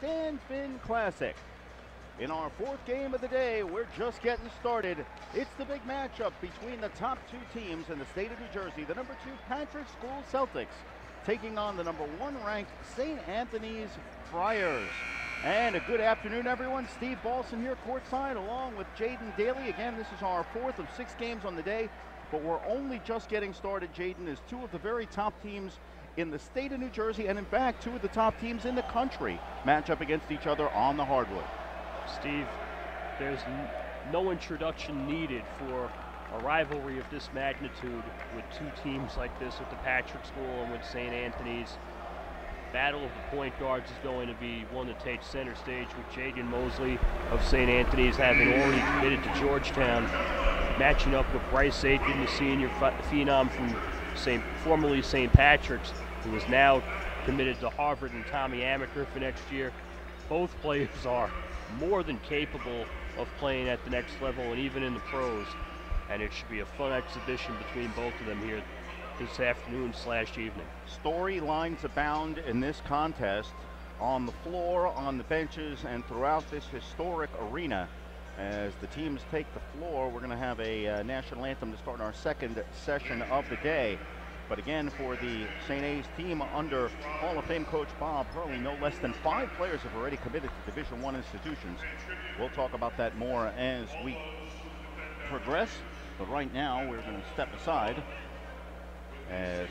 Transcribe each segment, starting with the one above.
Dan Finn Classic. In our fourth game of the day, we're just getting started. It's the big matchup between the top two teams in the state of New Jersey, the number two Patrick School Celtics, taking on the number one ranked St. Anthony's Friars. And a good afternoon, everyone. Steve Balson here courtside along with Jaden Daly. Again, this is our fourth of six games on the day, but we're only just getting started, Jaden, as two of the very top teams in the state of New Jersey, and in fact, two of the top teams in the country match up against each other on the hardwood. Steve, there's no introduction needed for a rivalry of this magnitude with two teams like this with the Patrick School and with St. Anthony's. Battle of the point guards is going to be one that takes center stage with Jaden Mosley of St. Anthony's having already committed to Georgetown, matching up with Bryce Aiken, the senior phenom from St. formerly St. Patrick's, who is now committed to Harvard and Tommy Amaker for next year. Both players are more than capable of playing at the next level and even in the pros. And it should be a fun exhibition between both of them here this afternoon slash evening. Storylines abound in this contest on the floor, on the benches, and throughout this historic arena. As the teams take the floor, we're going to have a uh, national anthem to start our second session of the day. But again, for the St. A's team under Hall of Fame coach Bob Hurley, no less than five players have already committed to Division One institutions. We'll talk about that more as we progress. But right now, we're going to step aside as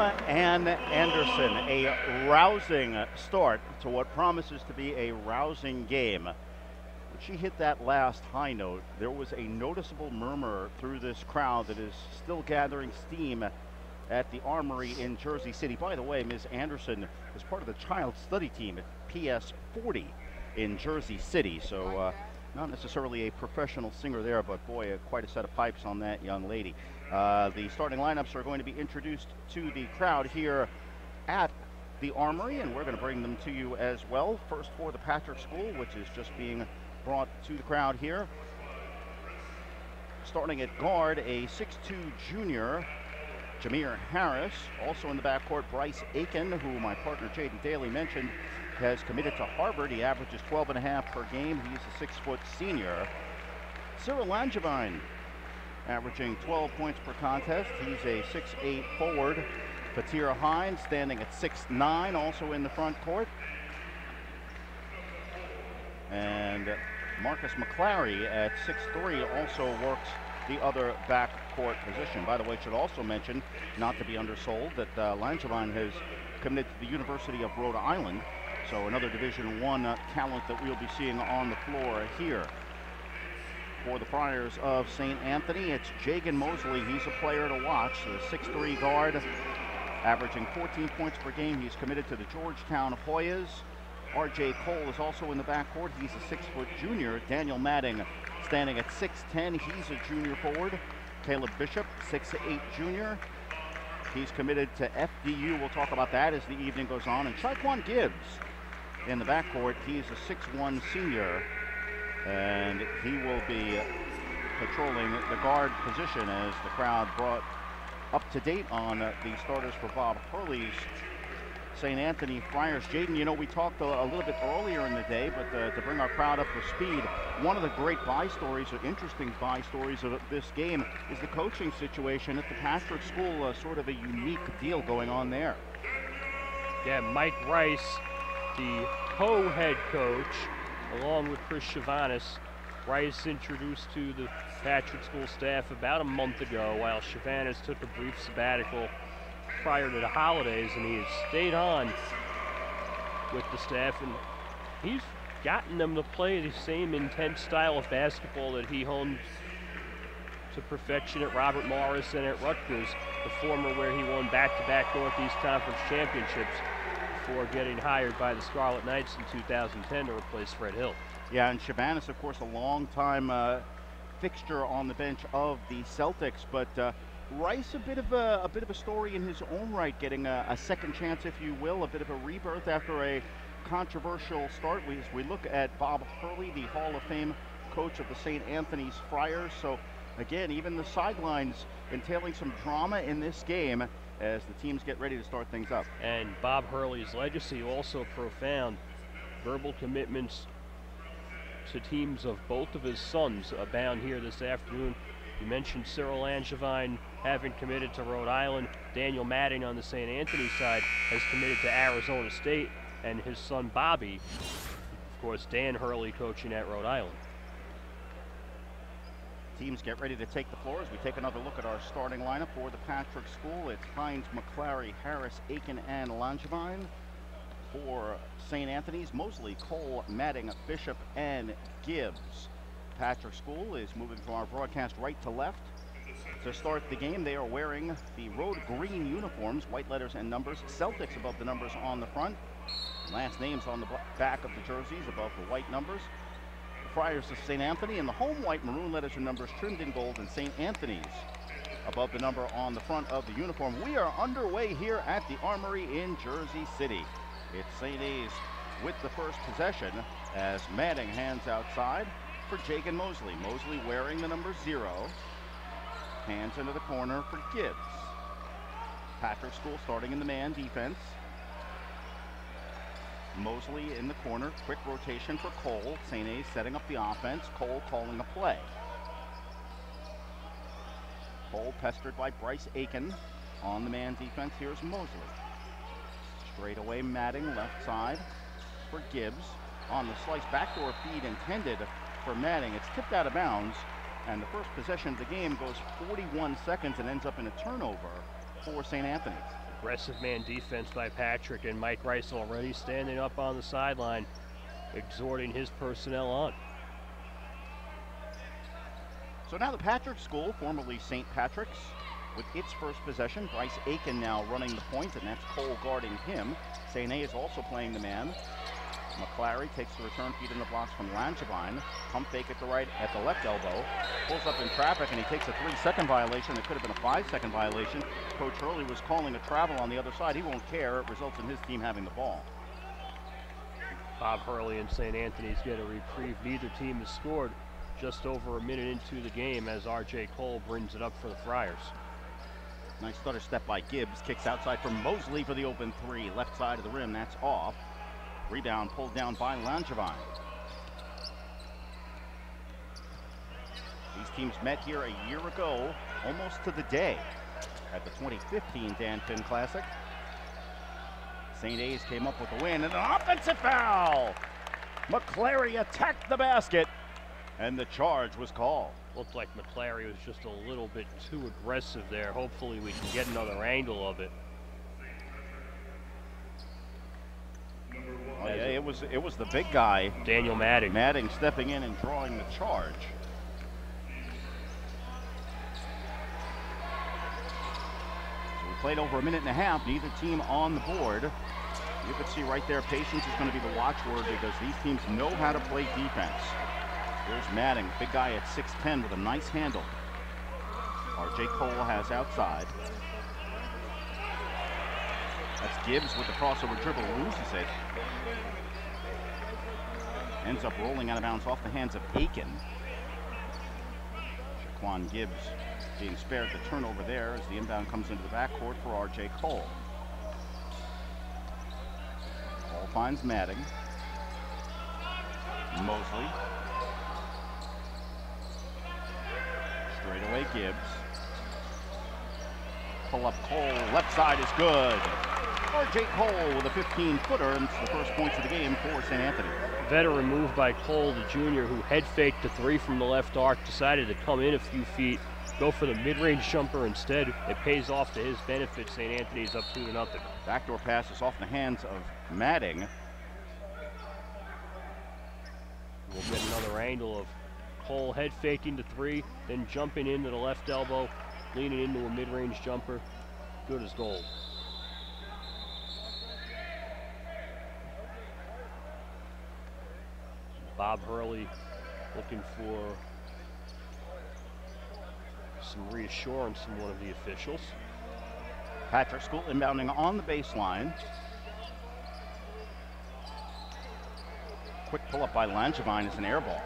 Ann Anderson, a rousing start to what promises to be a rousing game. When she hit that last high note, there was a noticeable murmur through this crowd that is still gathering steam at the Armory in Jersey City. By the way, Ms. Anderson is part of the child study team at PS 40 in Jersey City. So, uh, not necessarily a professional singer there, but boy, uh, quite a set of pipes on that young lady. Uh, the starting lineups are going to be introduced to the crowd here at the Armory, and we're going to bring them to you as well. First for the Patrick School, which is just being brought to the crowd here. Starting at guard, a 6'2 junior, Jamir Harris. Also in the backcourt, Bryce Aiken, who my partner Jaden Daly mentioned, has committed to Harvard. He averages 12 and a half per game. He's a six-foot senior. Cyril Langevine, averaging 12 points per contest. He's a 6'8 forward. Fatir Hines standing at 6'9", also in the front court. And Marcus McClary at 6'3", also works the other backcourt position. By the way, should also mention, not to be undersold, that uh, Langevine has committed to the University of Rhode Island. So another Division One uh, talent that we'll be seeing on the floor here. For the Friars of St. Anthony, it's Jagan Mosley. He's a player to watch. The 6'3 guard, averaging 14 points per game. He's committed to the Georgetown Hoyas. R.J. Cole is also in the backcourt. He's a six-foot junior. Daniel Madding standing at 6'10. He's a junior forward. Caleb Bishop, 6'8 junior. He's committed to FDU. We'll talk about that as the evening goes on. And Shaquan Gibbs in the backcourt. He's a 6'1 senior. And he will be patrolling the guard position as the crowd brought up to date on the starters for Bob Hurley's St. Anthony Friars. Jaden, you know, we talked a, a, little bit earlier in the day, but uh, to bring our crowd up to speed, one of the great buy stories or interesting buy stories of this game is the coaching situation at the Patrick School, uh, sort of a unique deal going on there. Yeah, Mike Rice, the co-head coach, along with Chris Chavanis, Rice introduced to the Patrick School staff about a month ago while Chavanis took a brief sabbatical prior to the holidays, and he has stayed on with the staff, and he's gotten them to play the same intense style of basketball that he honed to perfection at Robert Morris and at Rutgers, the former where he won back-to-back -back Northeast Conference championships before getting hired by the Scarlet Knights in 2010 to replace Fred Hill. Yeah, and Chavanis, of course, a long-time uh, fixture on the bench of the Celtics, but uh, Rice, a bit of a, a, bit of a story in his own right, getting a, a, second chance, if you will, a bit of a rebirth after a controversial start. We, we look at Bob Hurley, the Hall of Fame coach of the St. Anthony's Friars. So again, even the sidelines entailing some drama in this game as the teams get ready to start things up. And Bob Hurley's legacy also profound. Verbal commitments to teams of both of his sons abound here this afternoon. You mentioned Cyril Langevine having committed to Rhode Island. Daniel Madding on the St. Anthony side has committed to Arizona State, and his son Bobby, of course, Dan Hurley coaching at Rhode Island. Teams get ready to take the floor as we take another look at our starting lineup for the Patrick School. It's Hines, McClary, Harris, Aiken, and Langevine. For St. Anthony's, Mosley, Cole, Madding, Bishop, and Gibbs. Patrick School is moving from our broadcast right to left. To start the game, they are wearing the road green uniforms, white letters and numbers. Celtics above the numbers on the front. Last names on the back of the jerseys above the white numbers. The Friars of St. Anthony and the home white maroon letters and numbers trimmed in gold and St. Anthony's above the number on the front of the uniform. We are underway here at the Armory in Jersey City. It's St. A's with the first possession as Madding hands outside for Jagan Mosley. Mosley wearing the number zero. Hands into the corner for Gibbs. Patrick School starting in the man defense. Mosley in the corner. Quick rotation for Cole. St. A setting up the offense. Cole calling a play. Cole pestered by Bryce Aiken on the man defense. Here's Mosley. Straight away Madding left side for Gibbs. On the slice backdoor feed intended for Madding. It's tipped out of bounds, and the first possession of the game goes 41 seconds and ends up in a turnover for St. Anthony's. Aggressive man defense by Patrick, and Mike Rice already standing up on the sideline, exhorting his personnel on. So now the Patrick School, formerly St. Patrick's, with its first possession. Bryce Aiken now running the point, and that's Cole guarding him. St. A is also playing the man. McClary takes the return feed in the blocks from Langevine. Pump fake at the right, at the left elbow. Pulls up in traffic and he takes a three-second violation. It could have been a five-second violation. Coach Hurley was calling a travel on the other side. He won't care. It results in his team having the ball. Bob Hurley and St. Anthony's get a reprieve. Neither team has scored just over a minute into the game as R.J. Cole brings it up for the Friars. Nice stutter step by Gibbs. Kicks outside from Mosley for the open three. Left side of the rim. That's off. Rebound pulled down by Langevine. These teams met here a year ago, almost to the day, at the 2015 Dan Finn Classic. St. A's came up with a win and an offensive foul. McClary attacked the basket, and the charge was called. Looked like McClary was just a little bit too aggressive there. Hopefully we can get another angle of it. Yeah, it was it was the big guy, Daniel Madding. Madding stepping in and drawing the charge. So we played over a minute and a half. Neither team on the board. You can see right there, patience is going to be the watchword because these teams know how to play defense. Here's Madding, big guy at 6'10 with a nice handle. R.J. Cole has outside. Gibbs with the crossover dribble, loses it. Ends up rolling out of bounds off the hands of Aiken. Shaquan Gibbs being spared the turnover there as the inbound comes into the backcourt for R.J. Cole. Cole finds Madding. Mosley. Straight away Gibbs. Pull up Cole, left side is good. R.J. Cole with a 15-footer, and it's the first points of the game for St. Anthony. Veteran move by Cole, the junior, who head faked the three from the left arc, decided to come in a few feet, go for the mid-range jumper instead. It pays off to his benefit. St. Anthony's up two to nothing. Backdoor pass is off the hands of Madding. We'll get another angle of Cole head faking the three, then jumping into the left elbow, leaning into a mid-range jumper. Good as gold. Bob Hurley looking for some reassurance from one of the officials. Patrick School inbounding on the baseline. Quick pull up by Langevine is an air ball.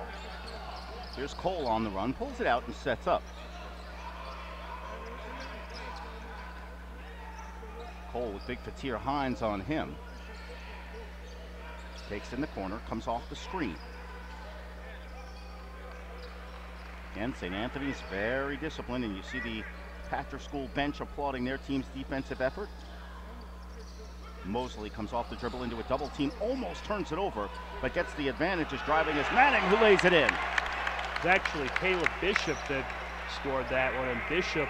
Here's Cole on the run, pulls it out and sets up. Cole with big Fatir Hines on him. Takes in the corner, comes off the screen. Again, St. Anthony's very disciplined, and you see the Patrick School bench applauding their team's defensive effort. Mosley comes off the dribble into a double team, almost turns it over, but gets the advantage as driving is Madding who lays it in. It's actually Caleb Bishop that scored that one, and Bishop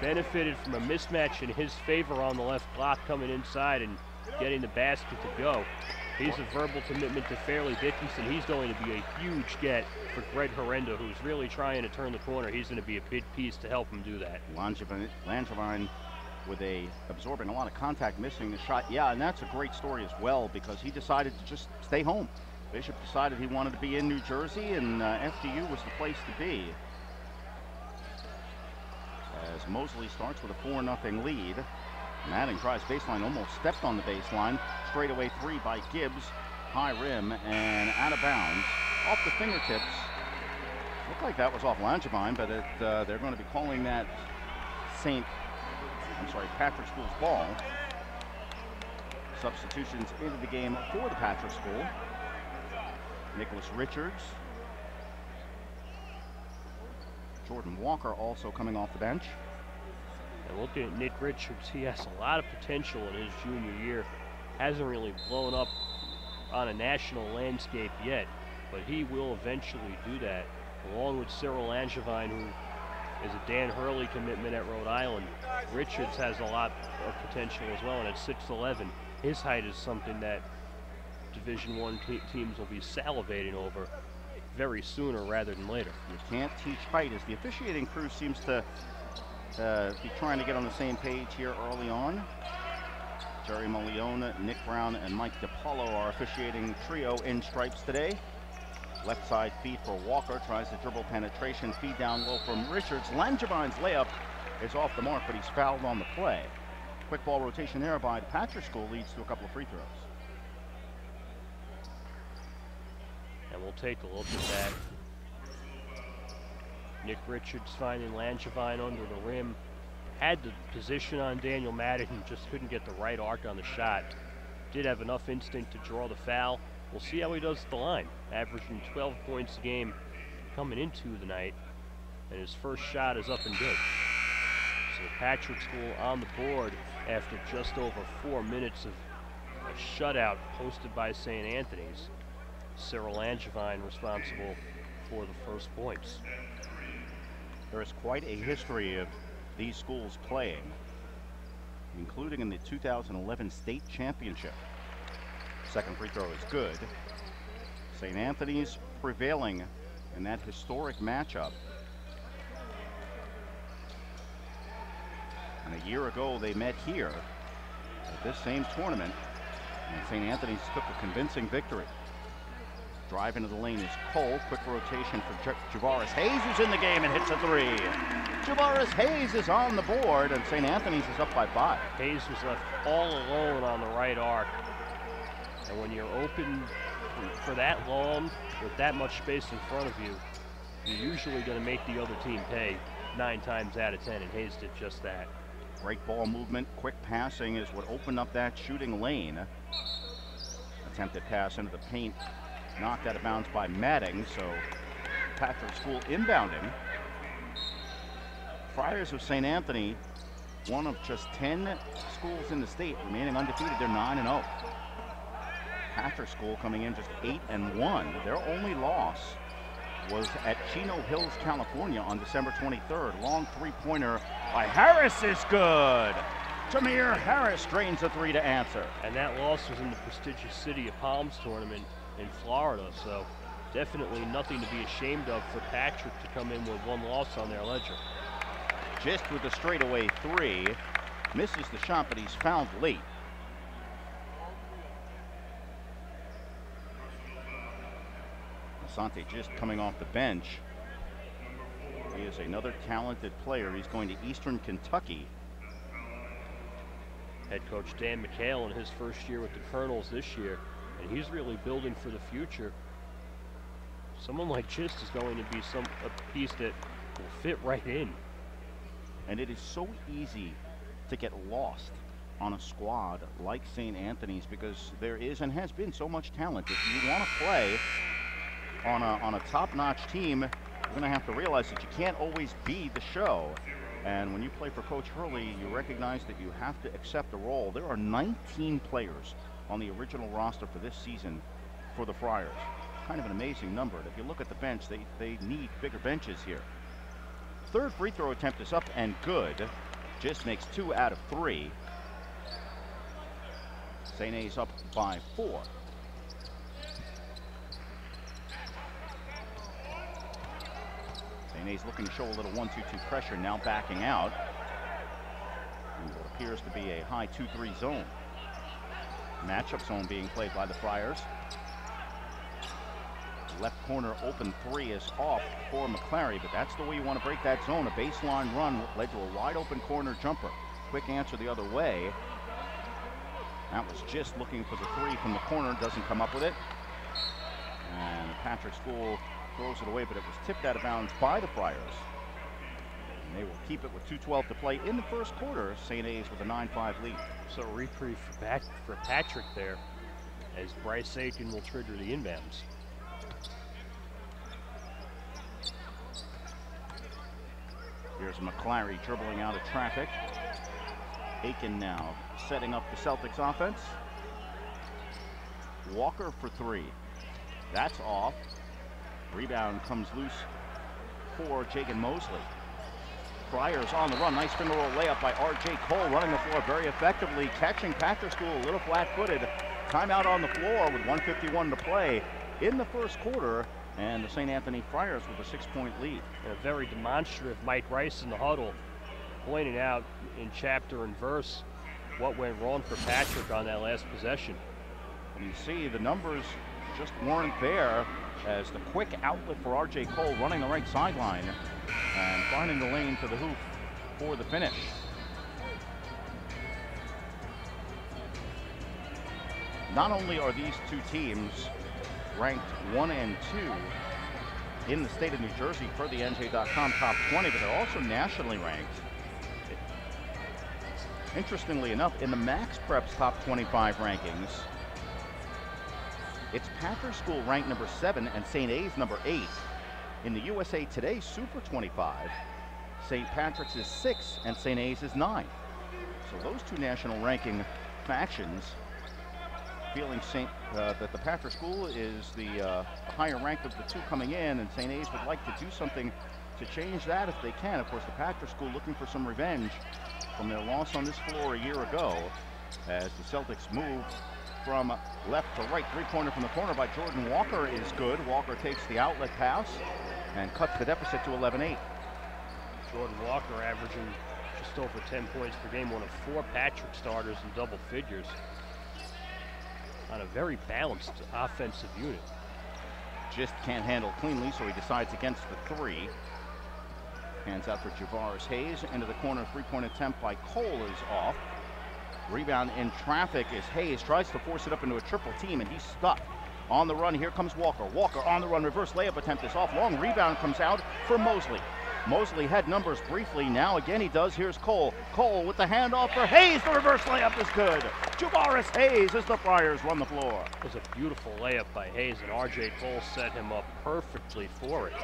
benefited from a mismatch in his favor on the left block coming inside and getting the basket to go. He's a verbal commitment to Fairleigh Dickinson. He's going to be a huge get for Greg Herenda, who's really trying to turn the corner. He's going to be a big piece to help him do that. Langevine with a absorbing a lot of contact, missing the shot. Yeah, and that's a great story as well because he decided to just stay home. Bishop decided he wanted to be in New Jersey, and uh, FDU was the place to be. As Mosley starts with a 4 0 lead. Madding tries baseline, almost stepped on the baseline. Straightaway three by Gibbs. High rim and out of bounds. Off the fingertips. Looked like that was off Langevine, but it, uh, they're going to be calling that St. I'm sorry, Patrick School's ball. Substitutions into the game for the Patrick School. Nicholas Richards. Jordan Walker also coming off the bench. And looking at Nick Richards, he has a lot of potential in his junior year. Hasn't really blown up on a national landscape yet, but he will eventually do that, along with Cyril Langevine, who is a Dan Hurley commitment at Rhode Island. Richards has a lot of potential as well, and at 6'11", his height is something that Division One te teams will be salivating over very sooner rather than later. You can't teach height as the officiating crew seems to uh, be trying to get on the same page here early on. Jerry Molione, Nick Brown, and Mike DiPaolo are officiating trio in stripes today. Left side feed for Walker, tries to dribble penetration, feed down low from Richards. Langevine's layup is off the mark, but he's fouled on the play. Quick ball rotation there by Patrick School leads to a couple of free throws. And we'll take a look at that. Nick Richards finding Langevine under the rim. Had the position on Daniel Madigan, just couldn't get the right arc on the shot. Did have enough instinct to draw the foul. We'll see how he does at the line. Averaging 12 points a game coming into the night. And his first shot is up and good. So Patrick School on the board after just over four minutes of a shutout posted by St. Anthony's. Cyril Langevine responsible for the first points. There is quite a history of these schools playing, including in the 2011 state championship. Second free throw is good. St. Anthony's prevailing in that historic matchup. And a year ago, they met here at this same tournament, and St. Anthony's took a convincing victory. Drive into the lane is Cole. Quick rotation for J Javaris Hayes, who's in the game and hits a three. Javaris Hayes is on the board, and St. Anthony's is up by five. Hayes was left all alone on the right arc. And when you're open for that long, with that much space in front of you, you're usually going to make the other team pay nine times out of ten, and Hayes did just that. Great ball movement, quick passing is what opened up that shooting lane. Attempted pass into the paint, knocked out of bounds by Madding, so Patrick School inbounding. Friars of St. Anthony, one of just 10 schools in the state remaining undefeated. They're 9 and 0. Patrick School coming in just 8 and 1. Their only loss was at Chino Hills, California on December 23rd. Long three-pointer by Harris is good. Jamir Harris drains a three to answer. And that loss was in the prestigious City of Palms tournament in Florida, so definitely nothing to be ashamed of for Patrick to come in with one loss on their ledger. Just with a straightaway three. Misses the shot, but he's fouled late. Asante just coming off the bench. He is another talented player. He's going to Eastern Kentucky. Head coach Dan McHale in his first year with the Colonels this year, and he's really building for the future. Someone like Gist is going to be some a piece that will fit right in. And it is so easy to get lost on a squad like St. Anthony's because there is and has been so much talent. If you want to play on a, on a top-notch team, you're going to have to realize that you can't always be the show. And when you play for Coach Hurley, you recognize that you have to accept a role. There are 19 players on the original roster for this season for the Friars. Kind of an amazing number. And if you look at the bench, they, they need bigger benches here. Third free throw attempt is up and good. Just makes two out of three. A's up by four. A's looking to show a little 1-2-2 pressure, now backing out. What appears to be a high 2-3 zone. Matchup zone being played by the Friars. Left corner open three is off for McClary, but that's the way you want to break that zone. A baseline run led to a wide open corner jumper. Quick answer the other way. That was just looking for the three from the corner, doesn't come up with it. And Patrick School throws it away, but it was tipped out of bounds by the Friars. And they will keep it with 2.12 to play in the first quarter. St. A's with a 9-5 lead. So reprieve for, Pat for Patrick there as Bryce Aiken will trigger the inbounds. Here's McClary dribbling out of traffic. Aiken now setting up the Celtics offense. Walker for three. That's off. Rebound comes loose for Jagan Mosley. Friars on the run. Nice finger roll layup by R.J. Cole running the floor very effectively, catching Patrick School a little flat-footed. Timeout on the floor with 151 to play in the first quarter. And the St. Anthony Friars with a six-point lead. And a very demonstrative Mike Rice in the huddle. pointing out in chapter and verse what went wrong for Patrick on that last possession. And you see the numbers just weren't there as the quick outlet for R.J. Cole running the right sideline and finding the lane to the hoop for the finish. Not only are these two teams ranked one and two in the state of New Jersey for the NJ.com top 20, but they're also nationally ranked. Interestingly enough, in the Max Preps top 25 rankings, it's Patrick School ranked number seven and St. A's number eight. In the USA Today Super 25, St. Patrick's is six and St. A's is nine. So those two national ranking factions feeling Saint, uh, that the Patrick School is the uh, higher ranked of the two coming in, and St. A's would like to do something to change that if they can. Of course, the Patrick School looking for some revenge from their loss on this floor a year ago as the Celtics move from left to right. Three-pointer from the corner by Jordan Walker is good. Walker takes the outlet pass and cuts the deficit to 11-8. Jordan Walker averaging just over 10 points per game, one of four Patrick starters in double figures on a very balanced offensive unit. Just can't handle cleanly, so he decides against the three. Hands out for Javaris Hayes. Into the corner, three-point attempt by Cole is off. Rebound in traffic is Hayes. Tries to force it up into a triple team, and he's stuck. On the run, here comes Walker. Walker on the run, reverse layup attempt is off. Long rebound comes out for Mosley. Mosley had numbers briefly. Now again he does. Here's Cole. Cole with the handoff for Hayes. The reverse layup is good. Javaris Hayes as the Friars run the floor. It was a beautiful layup by Hayes, and R.J. Cole set him up perfectly for it.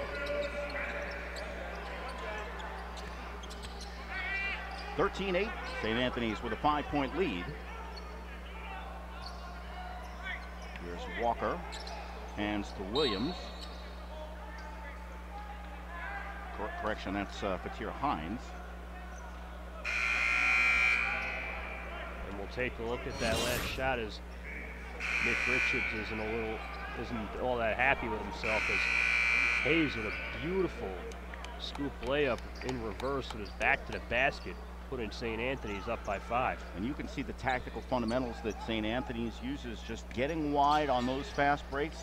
13-8. St. Anthony's with a five-point lead. Here's Walker. Hands to Williams. Cor correction, that's uh, Fatir Hines. And we'll take a look at that last shot as Nick Richards isn't a little isn't all that happy with himself as Hayes with a beautiful scoop layup in reverse with his back to the basket putting St. Anthony's up by five. And you can see the tactical fundamentals that St. Anthony's uses, just getting wide on those fast breaks,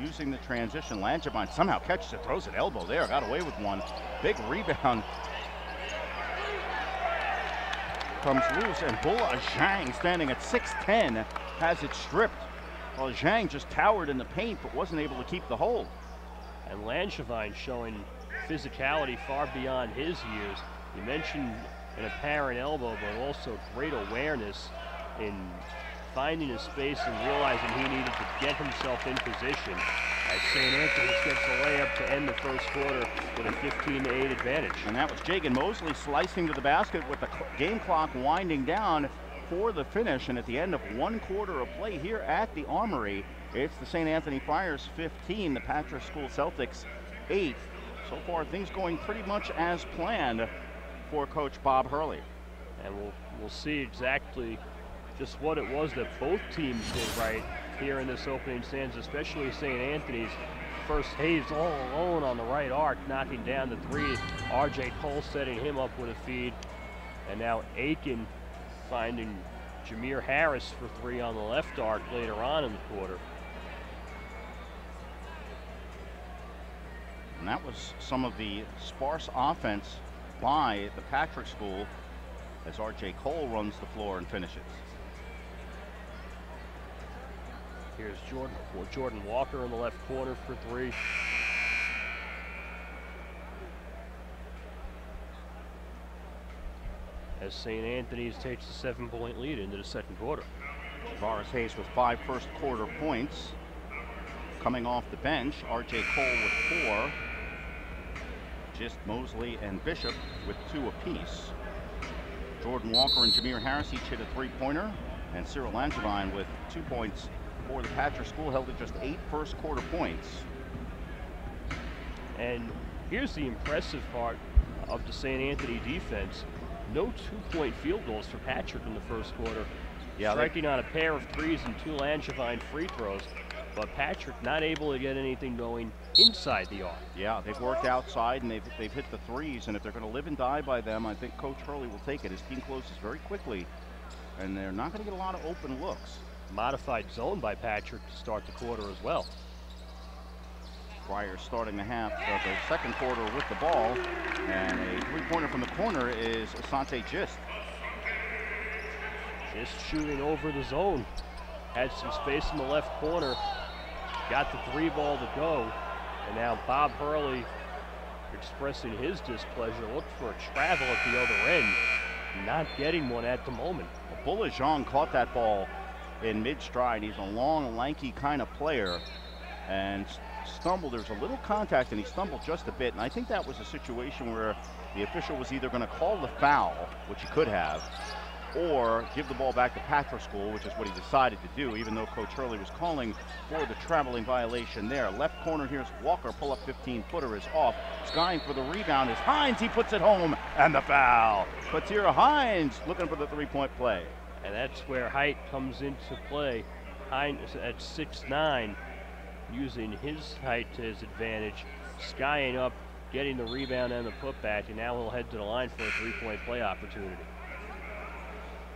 using the transition. Langevine somehow catches it, throws an elbow there, got away with one. Big rebound. Comes loose, and Bulla Zhang, standing at 6'10", has it stripped. While Zhang just towered in the paint, but wasn't able to keep the hold. And Langevine showing physicality far beyond his years. You mentioned an apparent elbow, but also great awareness in finding his space and realizing he needed to get himself in position as St. Anthony's gets a layup to end the first quarter with a 15-8 advantage. And that was Jagan Mosley slicing to the basket with the game clock winding down for the finish. And at the end of one quarter of play here at the Armory, it's the St. Anthony Friars 15, the Patrick School Celtics 8. So far, things going pretty much as planned for Coach Bob Hurley. And we'll, we'll see exactly just what it was that both teams did right here in this opening stands, especially St. Anthony's. First Hayes all alone on the right arc, knocking down the three. R.J. Cole setting him up with a feed. And now Aiken finding Jamir Harris for three on the left arc later on in the quarter. And that was some of the sparse offense by the Patrick School as R.J. Cole runs the floor and finishes. Here's Jordan, Jordan Walker in the left corner for three. As St. Anthony's takes the seven-point lead into the second quarter. Javaris Hayes with five first quarter points. Coming off the bench, R.J. Cole with four. Just Mosley and Bishop with two apiece. Jordan Walker and Jamir Harris each hit a three-pointer, and Cyril Langevine with two points for the Patrick School held at just eight first quarter points. And here's the impressive part of the St. Anthony defense. No two-point field goals for Patrick in the first quarter. Yeah, striking on a pair of threes and two Langevine free throws. But Patrick not able to get anything going inside the arc. Yeah, they've worked outside and they've, they've hit the threes, and if they're going to live and die by them, I think Coach Hurley will take it. His team closes very quickly, and they're not going to get a lot of open looks. Modified zone by Patrick to start the quarter as well. Friars starting the half of the second quarter with the ball, and a three-pointer from the corner is Asante Gist. Just shooting over the zone. Had some space in the left corner. Got the three ball to go. And now Bob Hurley expressing his displeasure. Looked for a travel at the other end. Not getting one at the moment. Well, Jean caught that ball in mid-stride. He's a long, lanky kind of player. And stumbled. There's a little contact, and he stumbled just a bit. And I think that was a situation where the official was either going to call the foul, which he could have, or give the ball back to Patrick School, which is what he decided to do, even though Coach Hurley was calling for the traveling violation there. Left corner here's Walker, pull up 15 footer is off. Skying for the rebound is Hines. He puts it home, and the foul. Fatira Hines looking for the three point play. And that's where height comes into play. Hines at 6'9, using his height to his advantage, skying up, getting the rebound and the putback, and now he'll head to the line for a three point play opportunity.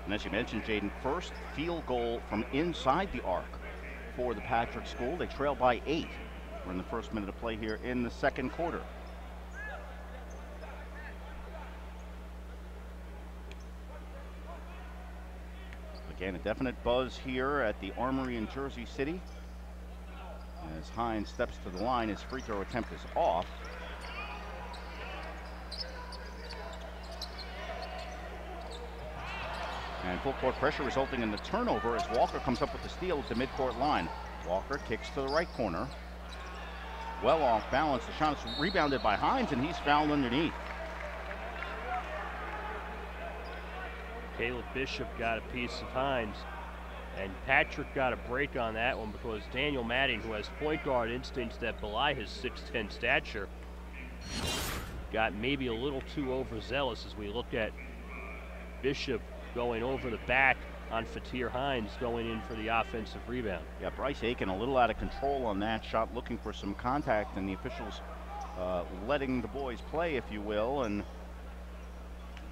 And as you mentioned, Jaden, first field goal from inside the arc for the Patrick School. They trail by eight. We're in the first minute of play here in the second quarter. Again, a definite buzz here at the Armory in Jersey City. As Hines steps to the line, his free throw attempt is off. And full court pressure resulting in the turnover as Walker comes up with the steal at the midcourt line. Walker kicks to the right corner. Well off balance. The shot is rebounded by Hines, and he's fouled underneath. Caleb Bishop got a piece of Hines. And Patrick got a break on that one because Daniel Madding, who has point guard instincts that belie his 6'10 stature, got maybe a little too overzealous as we look at Bishop going over the back on Fatir Hines going in for the offensive rebound. Yeah, Bryce Aiken a little out of control on that shot, looking for some contact, and the officials uh, letting the boys play, if you will, and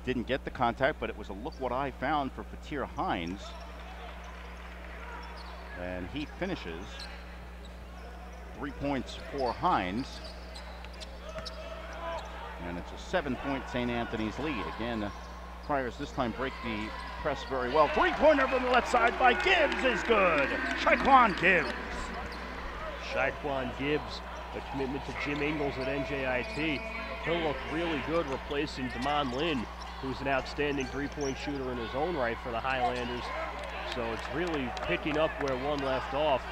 didn't get the contact, but it was a look what I found for Fatir Hines. And he finishes three points for Hines. And it's a seven point St. Anthony's lead. Again, Friars this time break the press very well. Three pointer from the left side by Gibbs is good. Shaquan Gibbs. Shaquan Gibbs, a commitment to Jim Engles at NJIT. He'll look really good replacing Damon Lynn, who's an outstanding three point shooter in his own right for the Highlanders. So it's really picking up where one left off.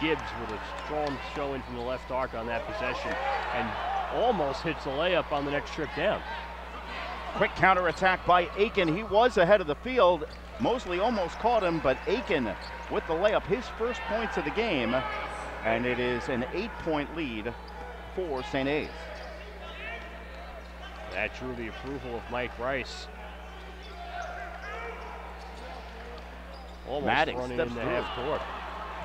Gibbs with a strong showing from the left arc on that possession and almost hits a layup on the next trip down. Quick counter attack by Aiken. He was ahead of the field. Mosley almost caught him, but Aiken with the layup, his first points of the game. And it is an eight point lead for St. A's. That drew the approval of Mike Rice. Almost Maddox running steps into through. half court.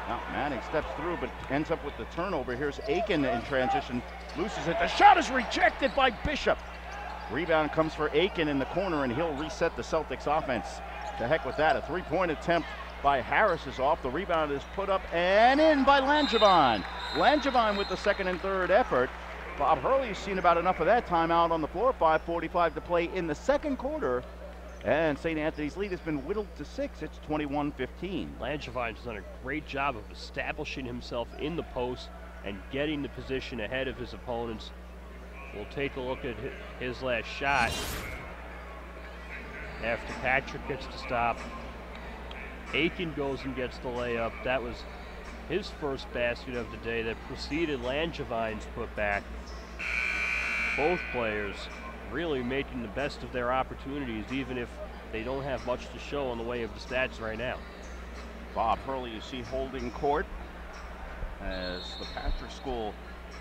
Now Madding steps through, but ends up with the turnover. Here's Aiken in transition, loses it. The shot is rejected by Bishop. Rebound comes for Aiken in the corner, and he'll reset the Celtics offense. To heck with that. A three-point attempt by Harris is off. The rebound is put up and in by Langevine. Langevine with the second and third effort. Bob Hurley's seen about enough of that timeout on the floor. 5.45 to play in the second quarter. And St. Anthony's lead has been whittled to six. It's 21-15. Langevine's done a great job of establishing himself in the post and getting the position ahead of his opponents. We'll take a look at his last shot. After Patrick gets to stop, Aiken goes and gets the layup. That was his first basket of the day that preceded Langevine's putback. Both players really making the best of their opportunities, even if they don't have much to show in the way of the stats right now. Bob Hurley, you see holding court as the Patrick School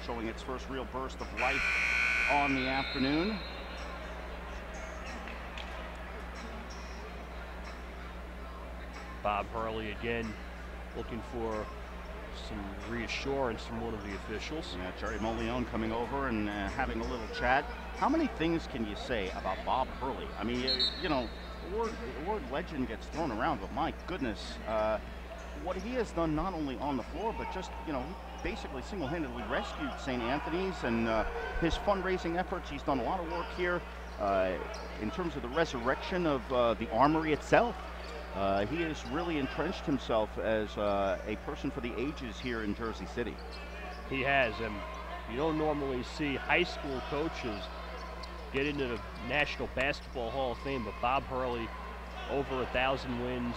showing its first real burst of life on the afternoon. Bob Hurley again looking for some reassurance from one of the officials. Yeah, Jerry Molione coming over and uh, having a little chat. How many things can you say about Bob Hurley? I mean, you, you know, the word, the word legend gets thrown around, but my goodness, uh, what he has done not only on the floor, but just, you know, basically single-handedly rescued St. Anthony's and uh, his fundraising efforts. He's done a lot of work here uh, in terms of the resurrection of uh, the armory itself. Uh, he has really entrenched himself as uh, a person for the ages here in Jersey City. He has, and you don't normally see high school coaches get into the National Basketball Hall of Fame, but Bob Hurley, over a thousand wins,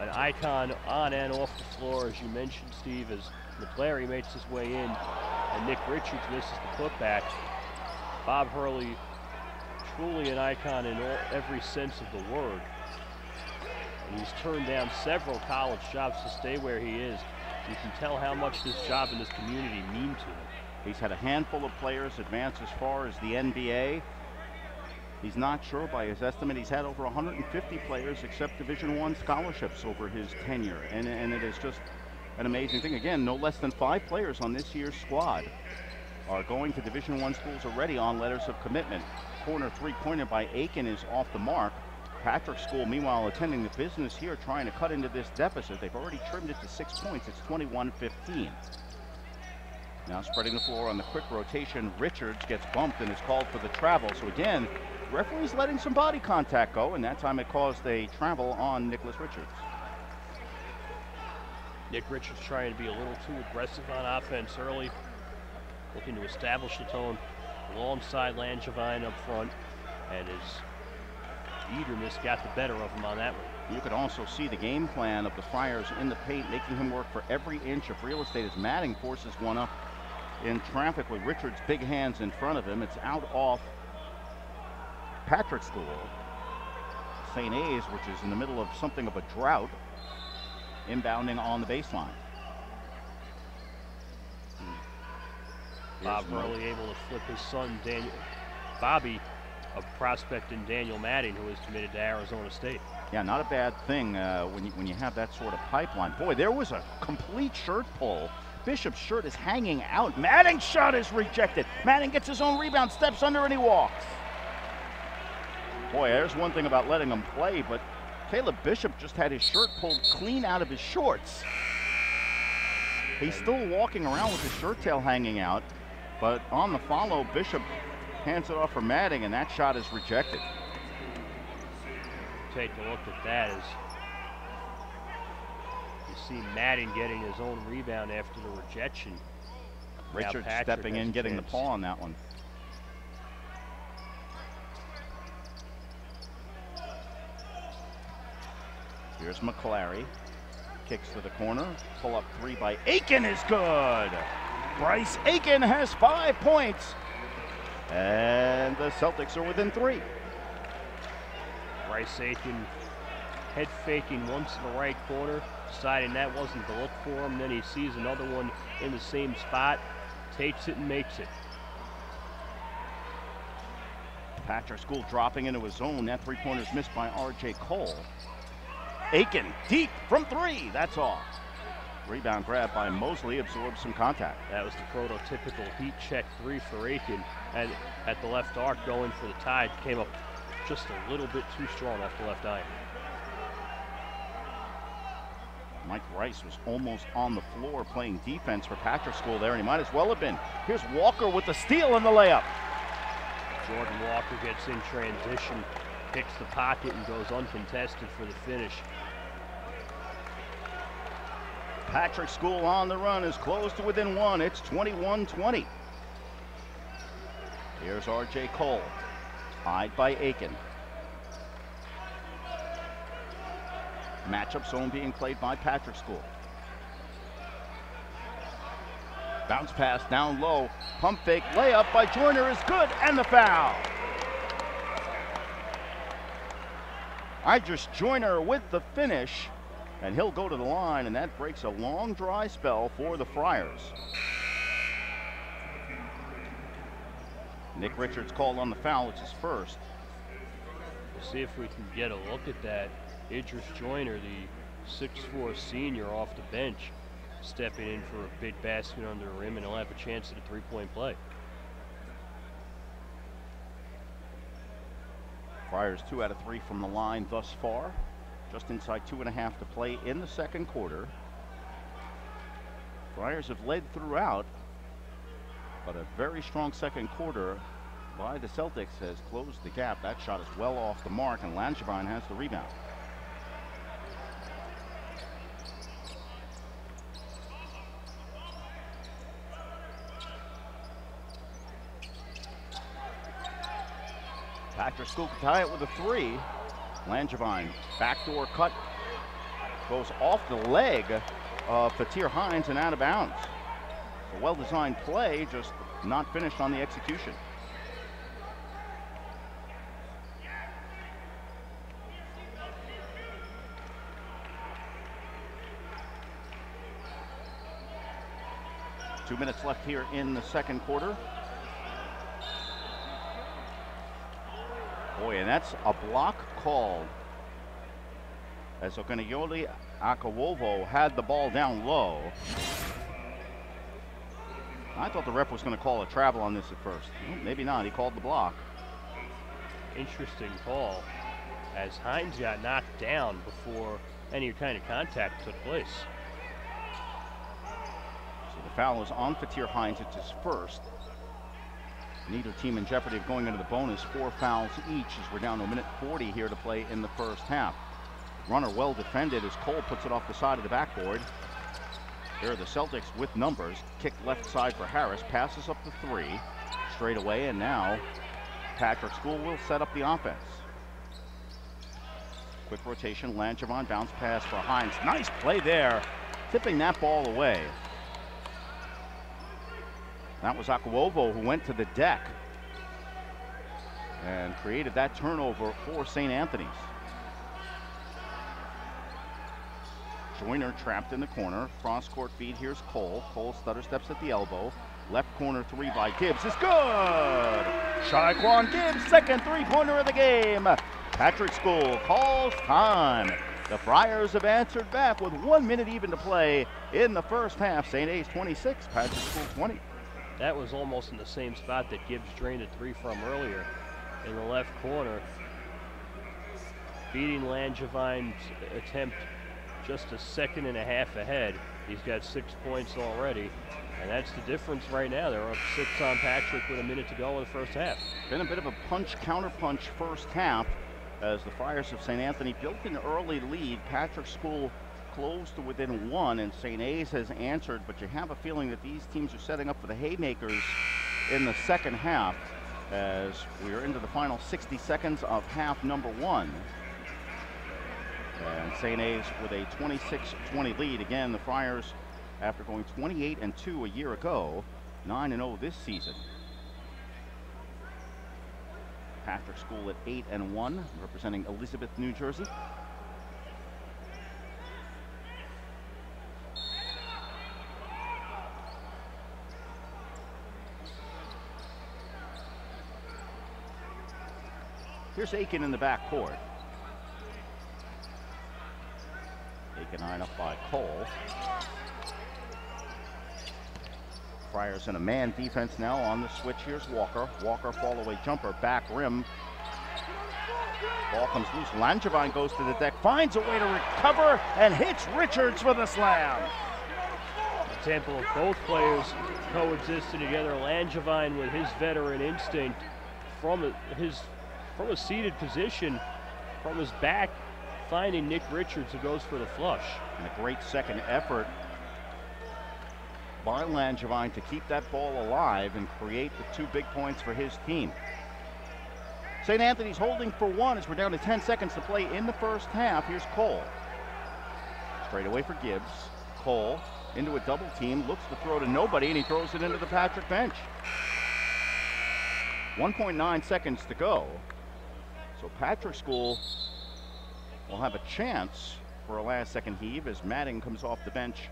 an icon on and off the floor, as you mentioned, Steve, as McClary makes his way in, and Nick Richards misses the putback. Bob Hurley, truly an icon in all, every sense of the word. And he's turned down several college jobs to stay where he is. You can tell how much this job and this community mean to him. He's had a handful of players advance as far as the NBA. He's not sure by his estimate. He's had over 150 players accept Division One scholarships over his tenure, and, and it is just an amazing thing. Again, no less than five players on this year's squad are going to Division One schools already on letters of commitment. Corner three-pointer by Aiken is off the mark. Patrick School, meanwhile, attending the business here, trying to cut into this deficit. They've already trimmed it to six points. It's 21-15. Now spreading the floor on the quick rotation, Richards gets bumped and is called for the travel. So again, referee's letting some body contact go, and that time it caused a travel on Nicholas Richards. Nick Richards trying to be a little too aggressive on offense early, looking to establish the tone alongside Langevine up front, and his eagerness got the better of him on that one. You could also see the game plan of the Friars in the paint, making him work for every inch of real estate as Madding forces one up in traffic with Richards' big hands in front of him. It's out off Patrick School. St. A's, which is in the middle of something of a drought, inbounding on the baseline. Bob Hurley able to flip his son, Daniel, Bobby, a prospect in Daniel Madding, who is committed to Arizona State. Yeah, not a bad thing uh, when, you, when you have that sort of pipeline. Boy, there was a complete shirt pull Bishop's shirt is hanging out. Madding's shot is rejected. Madding gets his own rebound, steps under, and he walks. Boy, there's one thing about letting him play, but Caleb Bishop just had his shirt pulled clean out of his shorts. He's still walking around with his shirt tail hanging out, but on the follow, Bishop hands it off for Madding, and that shot is rejected. Take a look at that as you see Madding getting his own rebound after the rejection. Richard stepping in, getting the paw on that one. Here's McClary. Kicks to the corner. Pull up three by Aiken is good. Bryce Aiken has five points. And the Celtics are within three. Bryce Aiken head faking once in the right corner, deciding that wasn't the look for him. Then he sees another one in the same spot, takes it and makes it. Patrick School dropping into his zone. That three-pointer is missed by R.J. Cole. Aiken deep from three. That's off. Rebound grab by Mosely absorbs some contact. That was the prototypical heat check three for Aiken. And at the left arc going for the tide came up just a little bit too strong off the left eye. Mike Rice was almost on the floor playing defense for Patrick School there, and he might as well have been. Here's Walker with the steal and the layup. Jordan Walker gets in transition, picks the pocket, and goes uncontested for the finish. Patrick School on the run is close to within one. It's 21-20. Here's R.J. Cole, eyed by Aiken. Matchup zone being played by Patrick School. Bounce pass down low. Pump fake layup by Joyner is good and the foul. Idris Joyner with the finish and he'll go to the line and that breaks a long dry spell for the Friars. Nick Richards called on the foul. It's his first. We'll see if we can get a look at that. Idris Joyner, the 6'4 senior off the bench, stepping in for a big basket under the rim, and he'll have a chance at a three-point play. Friars two out of three from the line thus far. Just inside two and a half to play in the second quarter. Friars have led throughout, but a very strong second quarter by the Celtics has closed the gap. That shot is well off the mark, and Langevine has the rebound. Patrick School can tie it with a three. Langevine, backdoor cut, goes off the leg of Fatir Hines and out of bounds. A well-designed play, just not finished on the execution. Two minutes left here in the second quarter. And that's a block called as Okunayoli Akawovo had the ball down low. I thought the ref was going to call a travel on this at first. Well, maybe not. He called the block. Interesting call as Hines got knocked down before any kind of contact took place. So the foul is on Fatir Hines. It's his first. Neither team in jeopardy of going into the bonus. Four fouls each as we're down to a minute 40 here to play in the first half. Runner well defended as Cole puts it off the side of the backboard. Here are the Celtics with numbers. Kick left side for Harris. Passes up the three. Straight away, and now Patrick School will set up the offense. Quick rotation. Langevine bounce pass for Hines. Nice play there. Tipping that ball away. That was Akawovo who went to the deck and created that turnover for St. Anthony's. Joyner trapped in the corner. Cross court feed. Here's Cole. Cole stutter steps at the elbow. Left corner three by Gibbs is good. Shaquan Gibbs, second three pointer of the game. Patrick School calls time. The Friars have answered back with one minute even to play in the first half. St. A's 26, Patrick School 20. That was almost in the same spot that Gibbs drained a three from earlier in the left corner. Beating Langevine's attempt just a second and a half ahead. He's got six points already, and that's the difference right now. They're up six on Patrick with a minute to go in the first half. Been a bit of a punch counter punch first half as the Friars of St. Anthony built an early lead. Patrick School close to within one, and St. A's has answered, but you have a feeling that these teams are setting up for the haymakers in the second half as we are into the final 60 seconds of half number one. And St. A's with a 26-20 lead. Again, the Friars, after going 28 and 2 a year ago, 9 and 0 this season. Patrick School at 8 and 1, representing Elizabeth, New Jersey. Here's Aiken in the back court. Aiken iron up by Cole. Friars in a man defense now on the switch. Here's Walker. Walker fall away jumper, back rim. Ball comes loose. Langevine goes to the deck, finds a way to recover, and hits Richards for the slam. Example of both players coexisting together. Langevine with his veteran instinct from his from a seated position, from his back, finding Nick Richards who goes for the flush. And a great second effort by Langevine to keep that ball alive and create the two big points for his team. St. Anthony's holding for one as we're down to 10 seconds to play in the first half. Here's Cole. Straight away for Gibbs. Cole into a double team, looks to throw to nobody, and he throws it into the Patrick bench. 1.9 seconds to go. So Patrick School will have a chance for a last second heave as Madding comes off the bench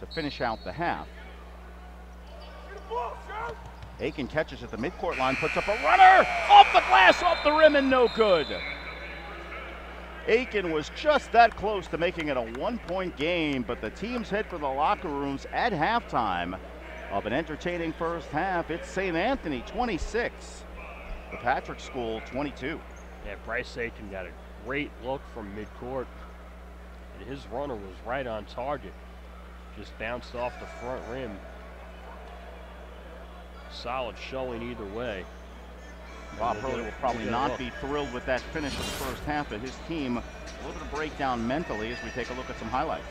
to finish out the half. Aiken catches at the midcourt line, puts up a runner off the glass, off the rim, and no good. Aiken was just that close to making it a one-point game, but the teams head for the locker rooms at halftime of an entertaining first half. It's St. Anthony 26, the Patrick School 22. Yeah, Bryce Aiken got a great look from midcourt, and his runner was right on target. Just bounced off the front rim. Solid showing either way. Bob Hurley will probably not be thrilled with that finish of the first half, but his team a little bit of breakdown mentally as we take a look at some highlights.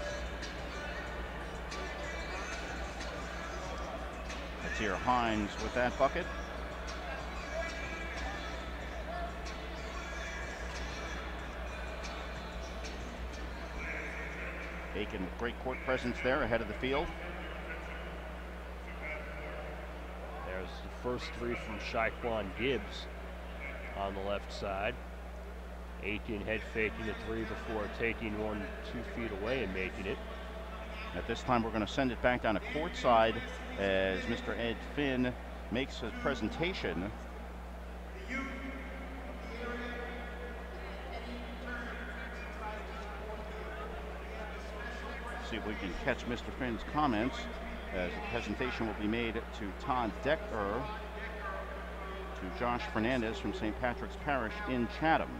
Let's hear Hines with that bucket. With great court presence there ahead of the field. There's the first three from Shaquan Gibbs on the left side. 18 head faking the three before taking one two feet away and making it. At this time, we're going to send it back down to courtside as Mr. Ed Finn makes a presentation. See if we can catch Mr. Finn's comments as the presentation will be made to Todd Decker, to Josh Fernandez from St. Patrick's Parish in Chatham.